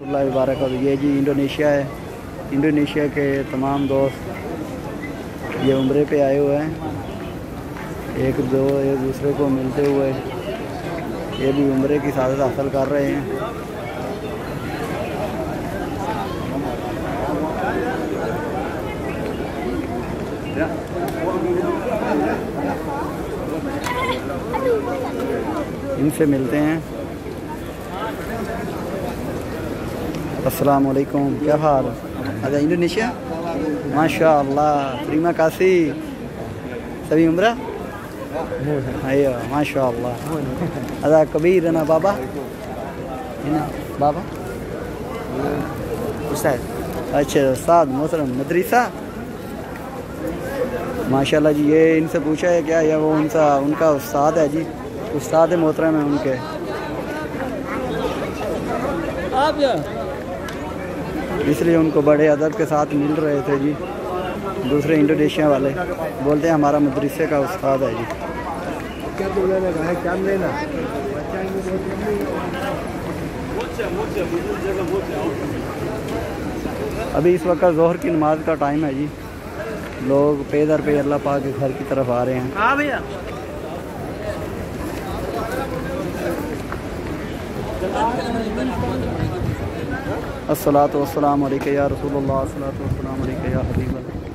اللہ وبارک یہ جی انڈونیشیا ہے۔ انڈونیشیا کے تمام دوست یہ عمرے پہ آئے ہوئے ہیں۔ ایک دو ایک دوسرے کو ملتے ہوئے یہ بھی عمرے کی سعادت حاصل کر رہے ہیں۔ ان سے ملتے ہیں۔ السلام علیکم، کیا حال؟ اچھا انڈونیشیا؟ ماشاء اللہ پریما کاسی سبھی عمرہ؟ ايوه ما شاء الله هذا كبير هنا بابا هنا بابا؟ استاذ اچھا استاد محترم، مدرسہ؟ ماشاء اللہ جی یہ ان سے پوچھا ہے کیا یہ وہ ان کا ان کا استاد ہے جی؟ استاد محترم ہے ان کے۔ اس لیے ان کو بڑے ادب کے ساتھ مل رہے تھے جی۔ دوسرے انڈونیشیا والے۔ بولتے ہیں ہمارا مدرسے کا استاد ہے جی۔ ابھی اس وقت ظہر کی نماز کا ٹائم ہے جی۔ لوگ پے در پہ اللہ پاک کے گھر کی طرف آ رہے ہیں۔ ہاں بھیا۔ الصلاۃ والسلام علیکہ یا رسول اللہ الصلاۃ والسلام علیکہ یا حبیب اللہ